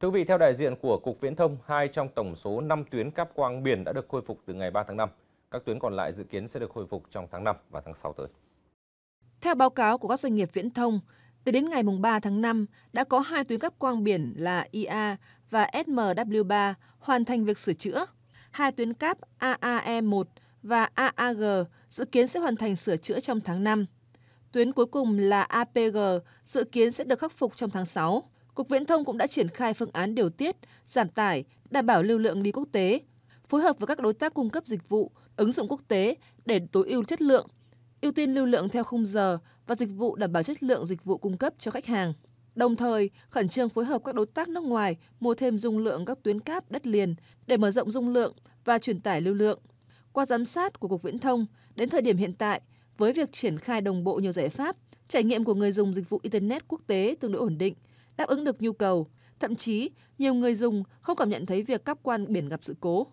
Thưa quý vị, theo đại diện của Cục Viễn thông, hai trong tổng số 5 tuyến cáp quang biển đã được khôi phục từ ngày 3 tháng 5. Các tuyến còn lại dự kiến sẽ được khôi phục trong tháng 5 và tháng 6 tới. Theo báo cáo của các doanh nghiệp viễn thông, từ đến ngày 3 tháng 5 đã có hai tuyến cáp quang biển là IA và SMW3 hoàn thành việc sửa chữa. Hai tuyến cáp AAE1 và AAG dự kiến sẽ hoàn thành sửa chữa trong tháng 5. Tuyến cuối cùng là APG dự kiến sẽ được khắc phục trong tháng 6. Cục Viễn thông cũng đã triển khai phương án điều tiết, giảm tải, đảm bảo lưu lượng đi quốc tế, phối hợp với các đối tác cung cấp dịch vụ, ứng dụng quốc tế để tối ưu chất lượng, ưu tiên lưu lượng theo khung giờ và dịch vụ đảm bảo chất lượng dịch vụ cung cấp cho khách hàng. Đồng thời, khẩn trương phối hợp các đối tác nước ngoài mua thêm dung lượng các tuyến cáp đất liền để mở rộng dung lượng và truyền tải lưu lượng. Qua giám sát của Cục Viễn thông, đến thời điểm hiện tại, với việc triển khai đồng bộ nhiều giải pháp, trải nghiệm của người dùng dịch vụ Internet quốc tế tương đối ổn định, đáp ứng được nhu cầu. Thậm chí, nhiều người dùng không cảm nhận thấy việc cáp quan biển gặp sự cố.